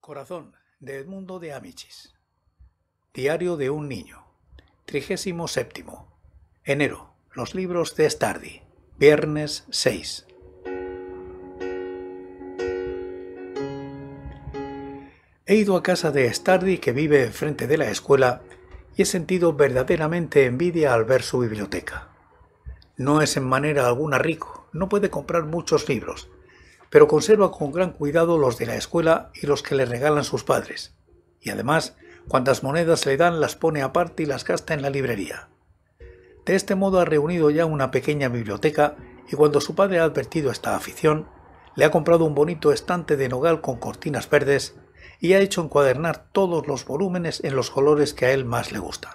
Corazón de Edmundo de Amichis. Diario de un niño. Trigésimo séptimo. Enero. Los libros de Stardi. Viernes 6. He ido a casa de Stardi que vive enfrente de la escuela y he sentido verdaderamente envidia al ver su biblioteca. No es en manera alguna rico, no puede comprar muchos libros, pero conserva con gran cuidado los de la escuela y los que le regalan sus padres. Y además, cuantas monedas le dan las pone aparte y las gasta en la librería. De este modo ha reunido ya una pequeña biblioteca y cuando su padre ha advertido esta afición, le ha comprado un bonito estante de nogal con cortinas verdes y ha hecho encuadernar todos los volúmenes en los colores que a él más le gustan.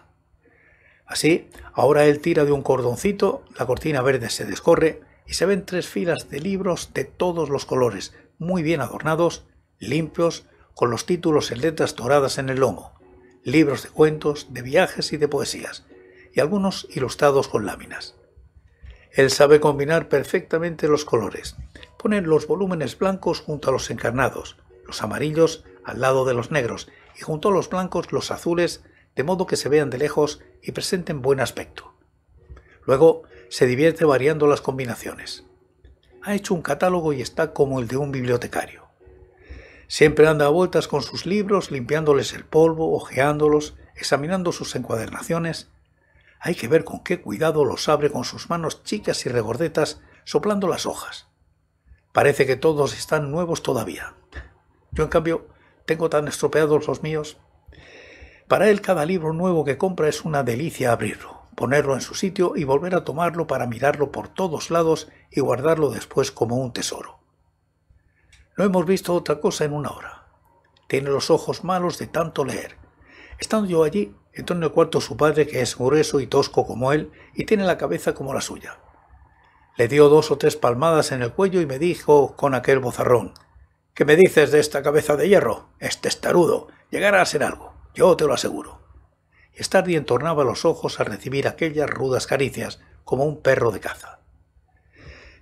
Así, ahora él tira de un cordoncito, la cortina verde se descorre y se ven tres filas de libros de todos los colores, muy bien adornados, limpios, con los títulos en letras doradas en el lomo, libros de cuentos, de viajes y de poesías, y algunos ilustrados con láminas. Él sabe combinar perfectamente los colores, pone los volúmenes blancos junto a los encarnados, los amarillos al lado de los negros y junto a los blancos los azules, de modo que se vean de lejos y presenten buen aspecto. Luego se divierte variando las combinaciones. Ha hecho un catálogo y está como el de un bibliotecario. Siempre anda a vueltas con sus libros, limpiándoles el polvo, hojeándolos, examinando sus encuadernaciones. Hay que ver con qué cuidado los abre con sus manos chicas y regordetas, soplando las hojas. Parece que todos están nuevos todavía. Yo, en cambio, tengo tan estropeados los míos. Para él cada libro nuevo que compra es una delicia abrirlo ponerlo en su sitio y volver a tomarlo para mirarlo por todos lados y guardarlo después como un tesoro. No hemos visto otra cosa en una hora. Tiene los ojos malos de tanto leer. Estando yo allí, entró en el cuarto su padre, que es grueso y tosco como él, y tiene la cabeza como la suya. Le dio dos o tres palmadas en el cuello y me dijo con aquel bozarrón ¿Qué me dices de esta cabeza de hierro? Este estarudo. Llegará a ser algo, yo te lo aseguro Stardi entornaba los ojos al recibir aquellas rudas caricias, como un perro de caza.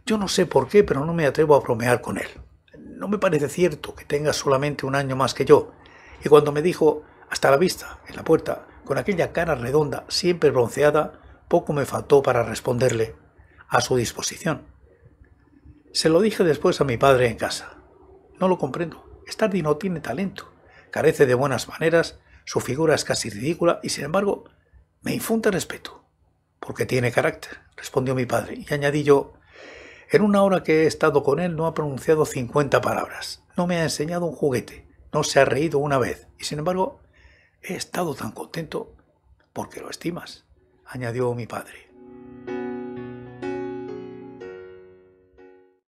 Yo no sé por qué, pero no me atrevo a bromear con él. No me parece cierto que tenga solamente un año más que yo, y cuando me dijo hasta la vista en la puerta, con aquella cara redonda, siempre bronceada, poco me faltó para responderle a su disposición. Se lo dije después a mi padre en casa. No lo comprendo. Stardi no tiene talento, carece de buenas maneras su figura es casi ridícula y sin embargo me infunde respeto. Porque tiene carácter, respondió mi padre, y añadí yo, en una hora que he estado con él no ha pronunciado cincuenta palabras, no me ha enseñado un juguete, no se ha reído una vez, y sin embargo he estado tan contento porque lo estimas, añadió mi padre.